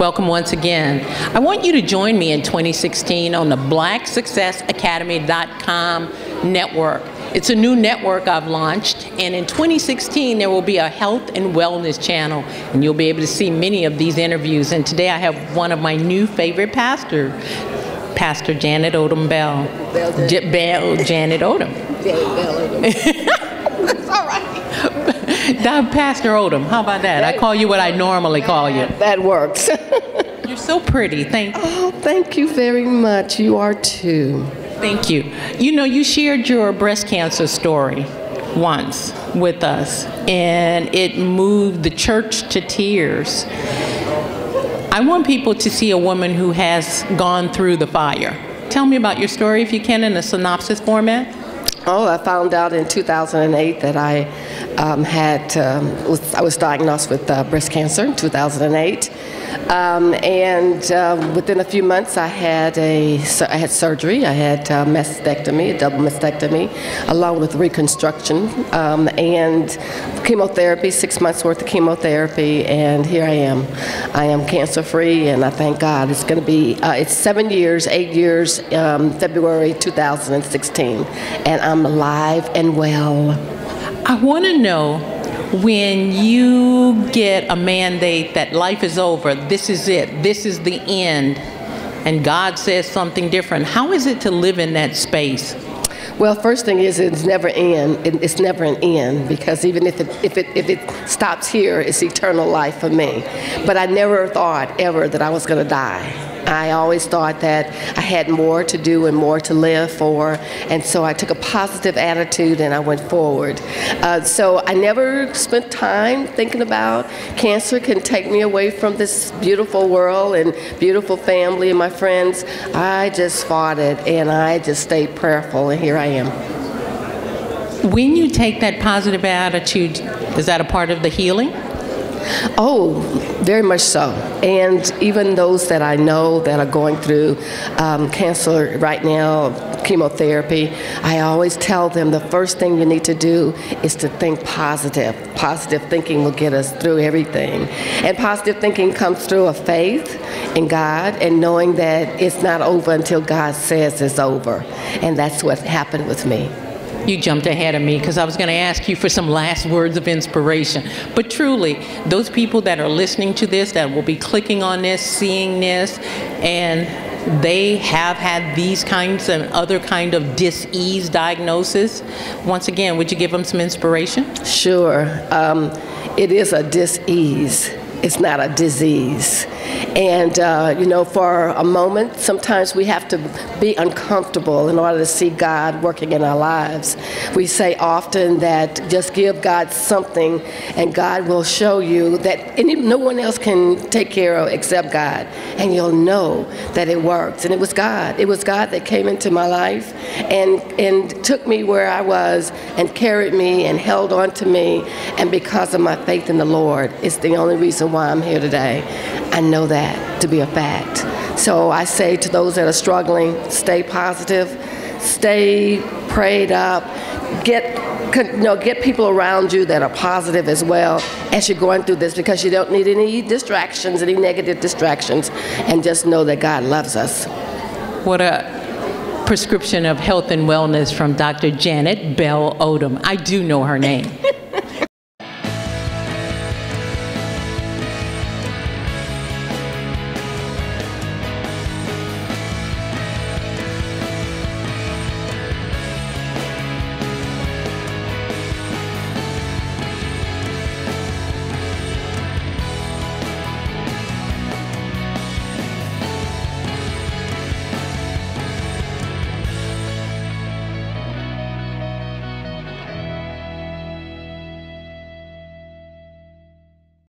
Welcome once again. I want you to join me in 2016 on the BlackSuccessAcademy.com network. It's a new network I've launched, and in 2016 there will be a health and wellness channel, and you'll be able to see many of these interviews. And today I have one of my new favorite pastors, Pastor Janet Odom Bell. Bell, J- Bell Janet Odom. That's all right. Doc- Pastor Odom, how about that? I call you what I normally call you. That works. You're so pretty. Thank oh, thank you very much. You are too. Thank you. You know, you shared your breast cancer story once with us, and it moved the church to tears. I want people to see a woman who has gone through the fire. Tell me about your story, if you can, in a synopsis format. Oh, I found out in 2008 that I um, had um, was, I was diagnosed with uh, breast cancer in 2008, um, and um, within a few months I had a I had surgery. I had a mastectomy, a double mastectomy, along with reconstruction um, and chemotherapy. Six months worth of chemotherapy, and here I am. I am cancer free, and I thank God. It's going to be uh, it's seven years, eight years, um, February 2016, and I'm alive and well. I want to know when you get a mandate that life is over, this is it, this is the end, and God says something different, how is it to live in that space? Well, first thing is it's never end. It's never an end because even if it if it if it stops here, it's eternal life for me. But I never thought ever that I was going to die. I always thought that I had more to do and more to live for, and so I took a positive attitude and I went forward. Uh, so I never spent time thinking about cancer can take me away from this beautiful world and beautiful family and my friends. I just fought it and I just stayed prayerful, and here I am. When you take that positive attitude, is that a part of the healing? Oh, very much so. And even those that I know that are going through um, cancer right now, chemotherapy, I always tell them the first thing you need to do is to think positive. Positive thinking will get us through everything. And positive thinking comes through a faith in God and knowing that it's not over until God says it's over. And that's what happened with me. You jumped ahead of me because I was going to ask you for some last words of inspiration. But truly, those people that are listening to this, that will be clicking on this, seeing this, and they have had these kinds and other kind of dis-ease diagnosis. Once again, would you give them some inspiration? Sure. Um, it is a dis-ease. It's not a disease. And, uh, you know, for a moment, sometimes we have to be uncomfortable in order to see God working in our lives. We say often that just give God something and God will show you that no one else can take care of except God. And you'll know that it works. And it was God. It was God that came into my life and, and took me where I was and carried me and held on to me. And because of my faith in the Lord, it's the only reason why I'm here today. I know that to be a fact. So I say to those that are struggling, stay positive, stay prayed up, get you know, get people around you that are positive as well as you're going through this because you don't need any distractions, any negative distractions, and just know that God loves us. What a prescription of health and wellness from Dr. Janet Bell Odom. I do know her name.